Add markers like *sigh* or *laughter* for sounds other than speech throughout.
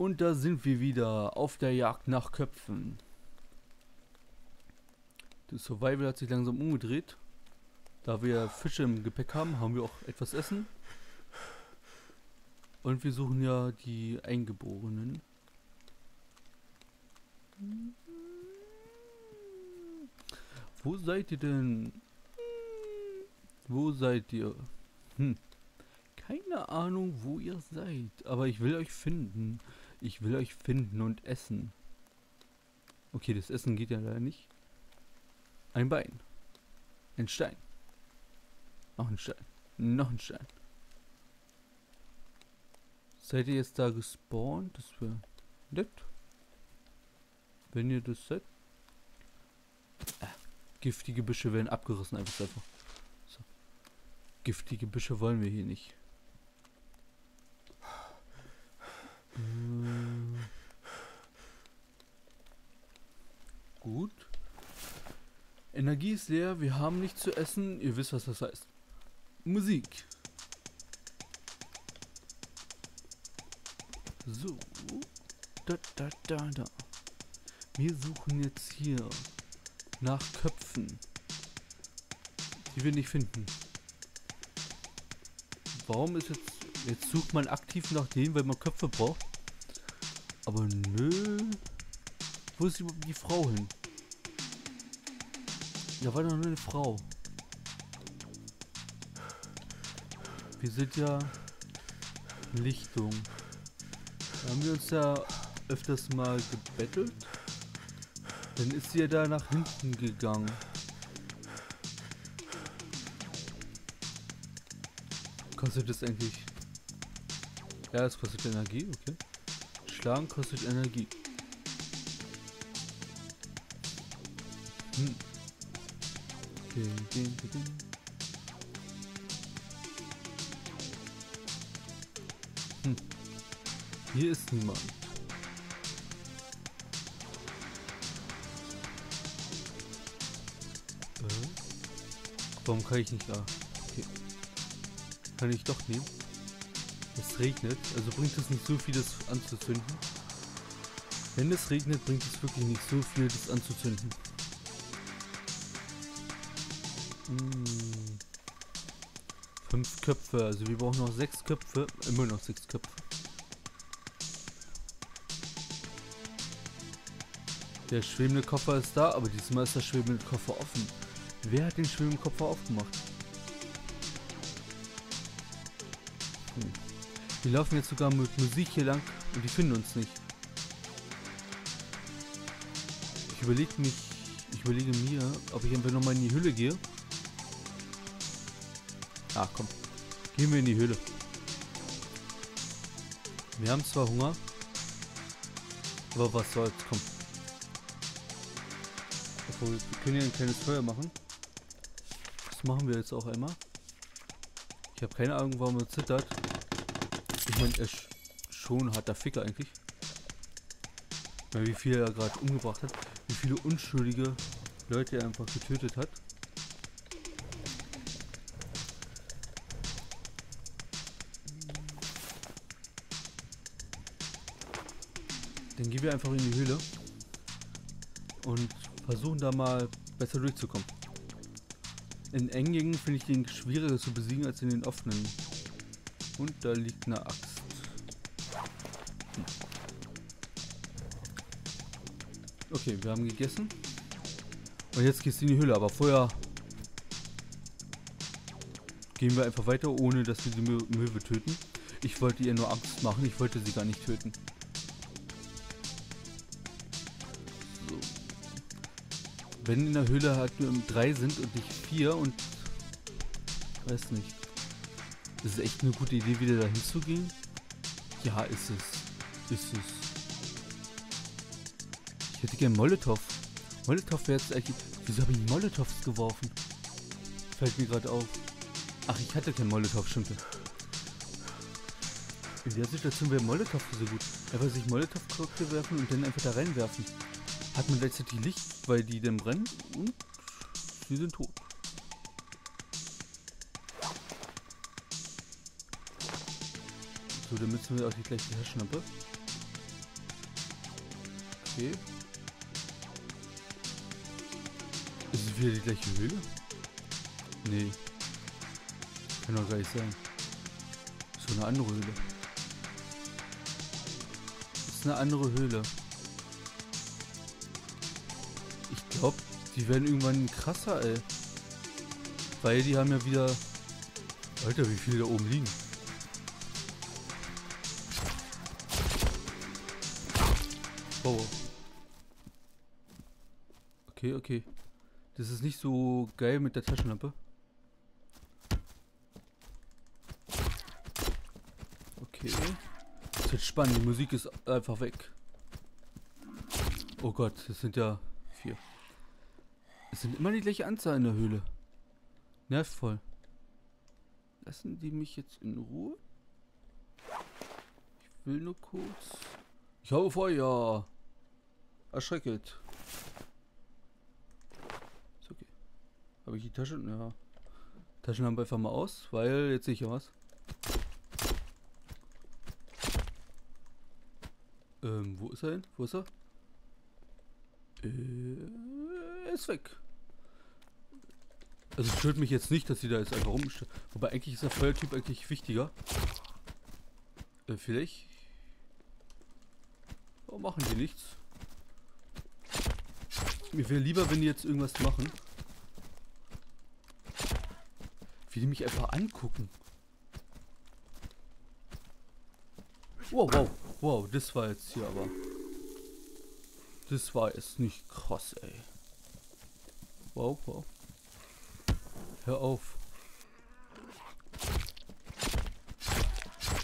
Und da sind wir wieder auf der Jagd nach Köpfen. Der Survival hat sich langsam umgedreht. Da wir Fische im Gepäck haben, haben wir auch etwas Essen. Und wir suchen ja die Eingeborenen. Wo seid ihr denn? Wo seid ihr? Hm. Keine Ahnung, wo ihr seid. Aber ich will euch finden. Ich will euch finden und essen. Okay, das Essen geht ja leider nicht. Ein Bein. Ein Stein. Noch ein Stein. Noch ein Stein. Seid ihr jetzt da gespawnt? Das wäre nett. Wenn ihr das seid. Ah, giftige Büsche werden abgerissen, einfach. So. Giftige Büsche wollen wir hier nicht. Äh. Gut. Energie ist leer, wir haben nichts zu essen. Ihr wisst, was das heißt. Musik. So. Da, da, da, da. Wir suchen jetzt hier nach Köpfen, die wir nicht finden. Warum ist jetzt... Jetzt sucht man aktiv nach denen, weil man Köpfe braucht. Aber nö. Wo ist die Frau hin? Da war doch nur eine Frau. Wir sind ja Lichtung. Da haben wir uns ja öfters mal gebettelt. Dann ist sie ja da nach hinten gegangen. Kostet das eigentlich? Ja, es kostet Energie, okay. Schlagen kostet Energie. Hm. Hm. Hier ist niemand. Äh? Warum kann ich nicht? Ah, okay. Kann ich doch nehmen. Es regnet, also bringt es nicht so viel, das anzuzünden. Wenn es regnet, bringt es wirklich nicht so viel, das anzuzünden. Hm. Fünf Köpfe, also wir brauchen noch sechs Köpfe, immer noch sechs Köpfe. Der schwebende Koffer ist da, aber diesmal ist der schwebende Koffer offen. Wer hat den schwebenden Koffer aufgemacht? Hm. Wir laufen jetzt sogar mit Musik hier lang und die finden uns nicht. Ich überlege mich, ich überlege mir, ob ich einfach nochmal in die Hülle gehe. Ah, komm. Gehen wir in die Höhle. Wir haben zwar Hunger, aber was soll's, komm. Obwohl, wir können ja ein kleines Feuer machen. Das machen wir jetzt auch einmal. Ich habe keine Ahnung, warum er zittert. Ich meine, er ist schon harter Ficker eigentlich. Weil wie viel er gerade umgebracht hat. Wie viele unschuldige Leute er einfach getötet hat. Gehen wir einfach in die Höhle und versuchen da mal besser durchzukommen. In Engängen finde ich den schwieriger zu besiegen als in den offenen. Und da liegt eine Axt. Okay, wir haben gegessen. Und jetzt geht's in die Höhle, aber vorher gehen wir einfach weiter, ohne dass wir die Möwe töten. Ich wollte ihr nur Angst machen, ich wollte sie gar nicht töten. Wenn in der Höhle halt nur drei sind und nicht vier und weiß nicht. Ist echt eine gute Idee, wieder dahin zu gehen. Ja, ist es. Ist es. Ich hätte gern Molotow. Molotow wäre jetzt eigentlich. Wieso habe ich Molotows geworfen? Fällt mir gerade auf. Ach, ich hatte kein Molotow, stimmt. In der Situation wäre Molotow so gut. Einfach sich Molotow-Cocktail werfen und dann einfach da reinwerfen. Hat man letztendlich Licht, weil die dann brennen und sie sind tot. So, dann müssen wir auch die gleiche Taschenlampe. Okay. Ist es wieder die gleiche Höhle? Nee. Kann doch gar nicht sein. So eine andere Höhle. Das ist eine andere Höhle. Glaube, die werden irgendwann krasser, ey. Weil die haben ja wieder... Alter, wie viele da oben liegen. Oh. Okay, okay. Das ist nicht so geil mit der Taschenlampe. Okay. Das wird spannend. Die Musik ist einfach weg. Oh Gott, das sind ja. Es sind immer die gleiche Anzahl in der Höhle. Nervt voll. Lassen die mich jetzt in Ruhe? Ich will nur kurz... Ich habe Feuer. Erschrecket. Ist okay. Habe ich die Tasche? Ja. Taschenlampe einfach mal aus, weil jetzt sehe ich ja was. Ähm, wo ist er hin? Wo ist er? Äh, er ist weg. Also es stört mich jetzt nicht, dass sie da jetzt einfach rumstehen. Wobei eigentlich ist der Feuertyp eigentlich wichtiger. Äh, vielleicht. Warum machen die nichts? Mir wäre lieber, wenn die jetzt irgendwas machen. Wie die mich einfach angucken. Wow, wow, wow, das war jetzt hier aber. Das war jetzt nicht krass, ey. Wow, wow. Hör auf.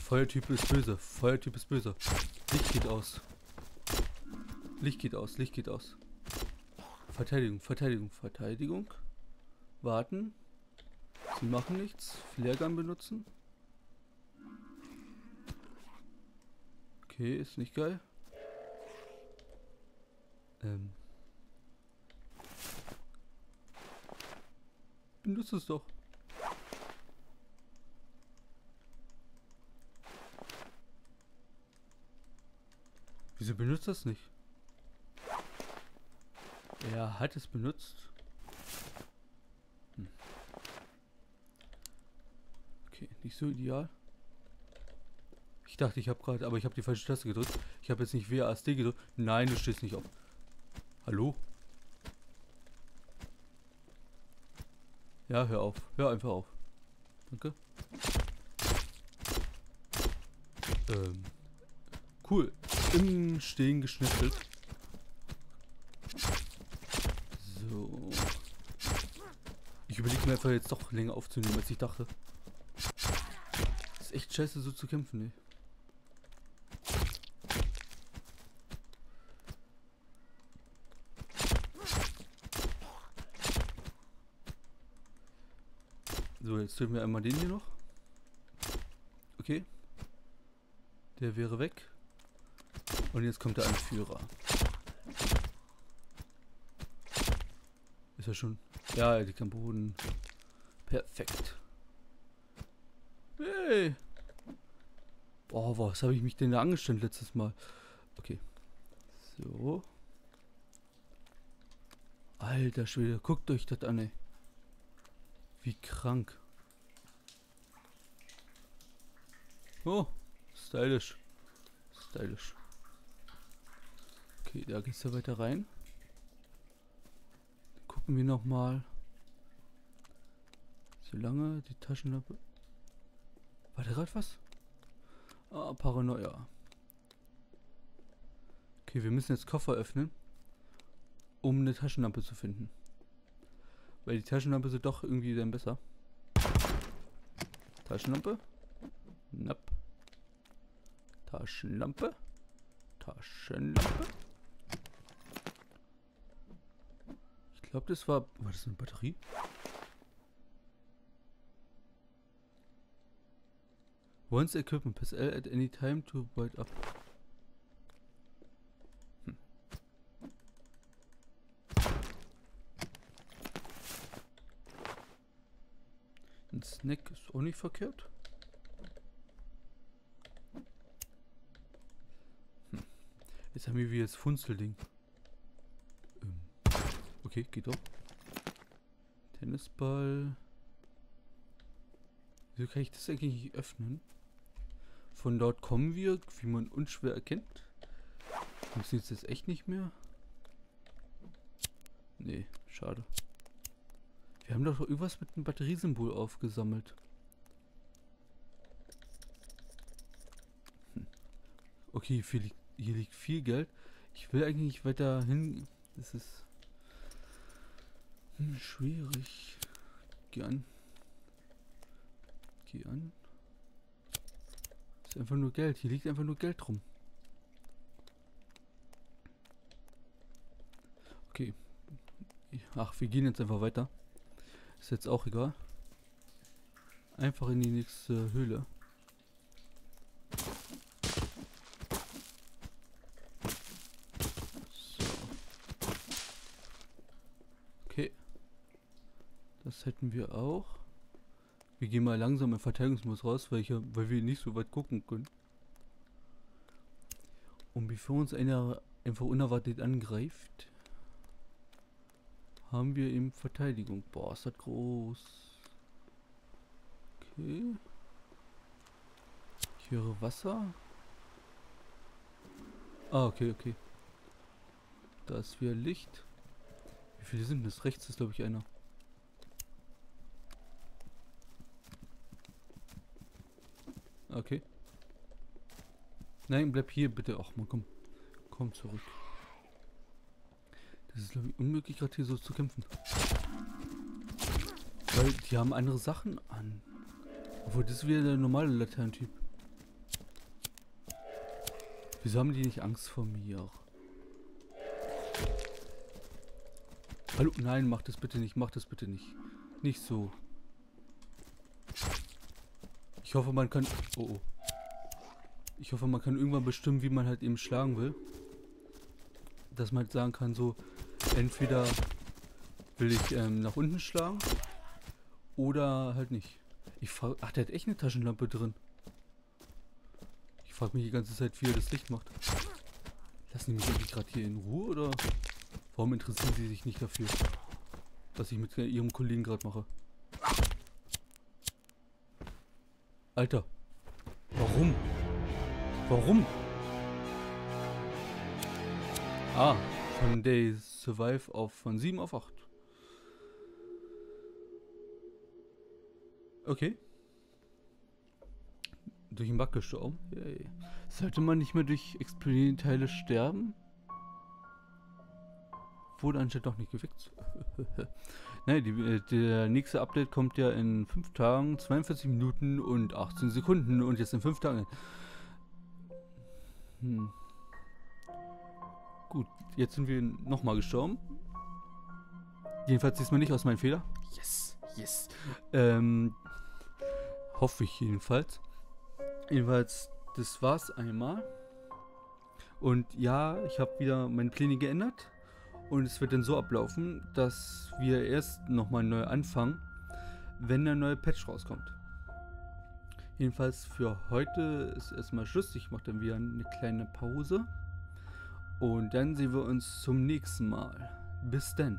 Feuertyp ist böse. Feuertyp ist böse. Licht geht aus. Licht geht aus. Licht geht aus. Verteidigung, Verteidigung, Verteidigung. Warten. Sie machen nichts. Flaregun benutzen. Okay, ist nicht geil. Ähm. Benutze es doch. Wieso benutzt das nicht? Er hat es benutzt. Hm. Okay, nicht so ideal. Ich dachte, ich habe gerade, aber ich habe die falsche Taste gedrückt. Ich habe jetzt nicht WASD gedrückt. Nein, du stehst nicht auf. Hallo? Ja, hör auf. Hör einfach auf. Danke. Ähm. Cool. Im Stehen geschnippelt. So. Ich überlege mir einfach jetzt doch länger aufzunehmen, als ich dachte. Ist echt scheiße, so zu kämpfen, ey. So, jetzt töten wir einmal den hier noch. Okay. Der wäre weg. Und jetzt kommt der Anführer. Ist er schon? Ja, er liegt am Boden. Perfekt. Hey. Boah, was habe ich mich denn da angestellt letztes Mal? Okay. So. Alter Schwede, guckt euch das an, ey. Wie krank. Oh, stylisch. Stylisch. Okay, da geht's ja weiter rein. Gucken wir noch mal. Solange die Taschenlampe. War da gerade was? Ah, Paranoia. Okay, wir müssen jetzt Koffer öffnen, um eine Taschenlampe zu finden. Weil die Taschenlampe sind doch irgendwie dann besser. Taschenlampe? Nope. Taschenlampe? Taschenlampe? Ich glaube, das war... War das eine Batterie? Once equipment, press L at any time to light up. Ein Snack ist auch nicht verkehrt. Hm. Jetzt haben wir wie das Funzelding. Ähm, okay, geht doch. Tennisball. Wieso kann ich das eigentlich nicht öffnen? Von dort kommen wir, wie man unschwer erkennt. Funktioniert jetzt echt nicht mehr? Nee, schade. Wir haben doch irgendwas mit einem Batteriesymbol aufgesammelt. Okay, hier liegt, hier liegt viel Geld. Ich will eigentlich nicht weiter hin. Das ist hm, schwierig. Geh an. Geh an. Ist einfach nur Geld. Hier liegt einfach nur Geld rum. Okay. Ach, wir gehen jetzt einfach weiter. Ist jetzt auch egal. Einfach in die nächste Höhle. So. Okay. Das hätten wir auch. Wir gehen mal langsam im Verteidigungsmodus raus, weil, ich, weil wir nicht so weit gucken können. Und bevor uns einer einfach unerwartet angreift, haben wir eben Verteidigung. Boah, ist das groß. Okay. Ich höre Wasser. Ah, okay, okay. Da ist wieder Licht. Wie viele sind das? Rechts ist, glaube ich, einer. Okay. Nein, bleib hier bitte. Ach man, komm. Komm zurück. Das ist, glaube ich, unmöglich, gerade hier so zu kämpfen. Weil die haben andere Sachen an. Obwohl, das ist wieder der normale Laternentyp. Wieso haben die nicht Angst vor mir? Hallo, nein, mach das bitte nicht, mach das bitte nicht. Nicht so. Ich hoffe, man kann... Oh, oh. Ich hoffe, man kann irgendwann bestimmen, wie man halt eben schlagen will. Dass man halt sagen kann, so, entweder will ich ähm, nach unten schlagen oder halt nicht. Ich frage, ach, der hat echt eine Taschenlampe drin. Ich frage mich die ganze Zeit, wie er das Licht macht. Lassen die mich irgendwie gerade hier in Ruhe oder warum interessieren sie sich nicht dafür, was ich mit ihrem Kollegen gerade mache? Alter, warum? Warum? Ah, von Days Survive auf von 7 auf 8. Okay. Durch den Bug gestorben. Yay. Sollte man nicht mehr durch explodierende sterben? Wurde anscheinend doch nicht gefixt. *laughs* ne, die, äh, der nächste Update kommt ja in 5 Tagen, 42 Minuten und 18 Sekunden und jetzt in 5 Tagen. Hm. Gut, jetzt sind wir nochmal gestorben. Jedenfalls diesmal nicht aus meinem Fehler. Yes, yes. Ähm, hoffe ich jedenfalls. Jedenfalls, das war's einmal. Und ja, ich habe wieder meine Pläne geändert. Und es wird dann so ablaufen, dass wir erst nochmal neu anfangen, wenn der neue Patch rauskommt. Jedenfalls für heute ist erstmal Schluss. Ich mache dann wieder eine kleine Pause. Und dann sehen wir uns zum nächsten Mal. Bis denn.